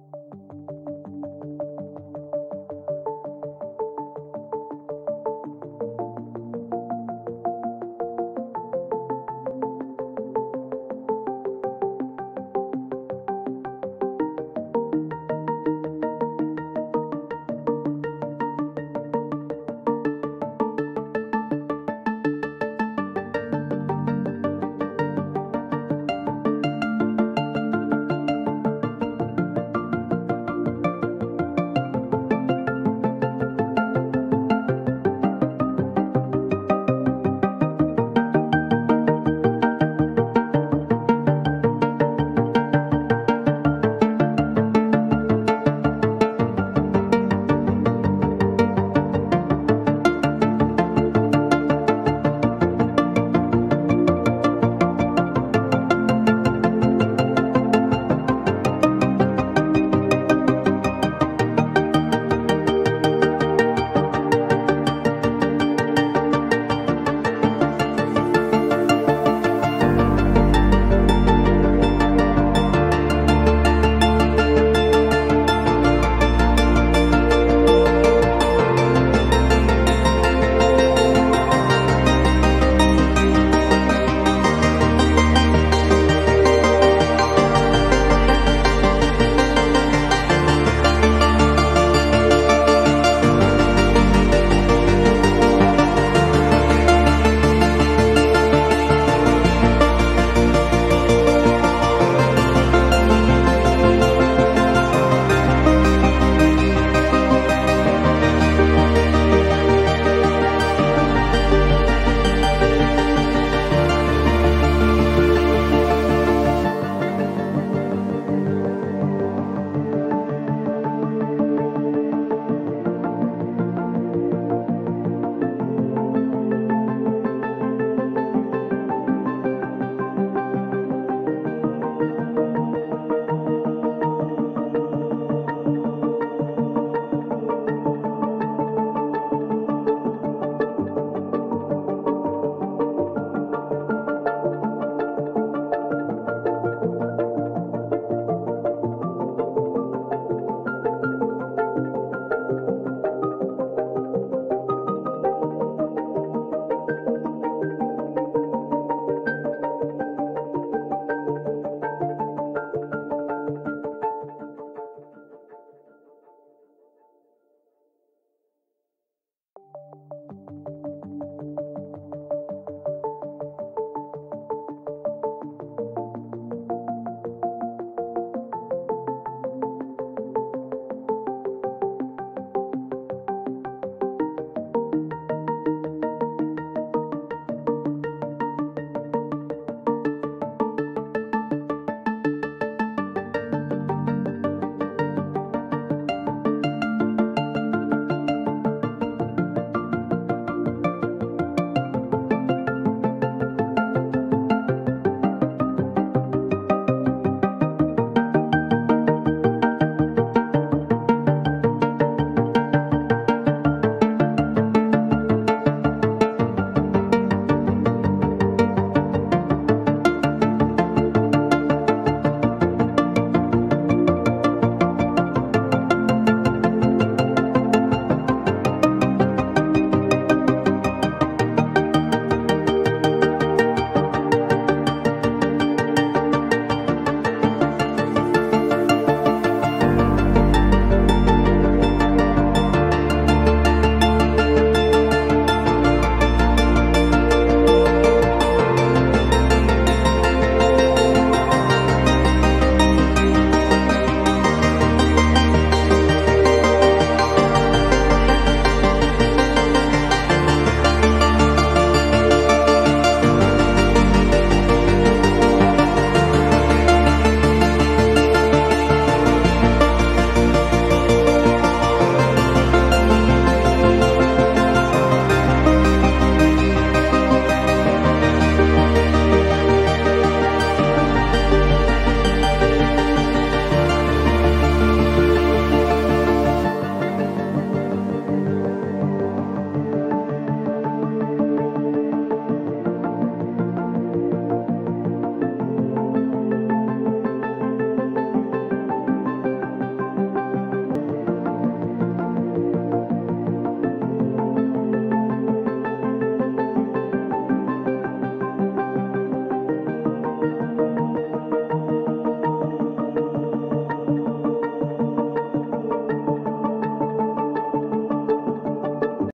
you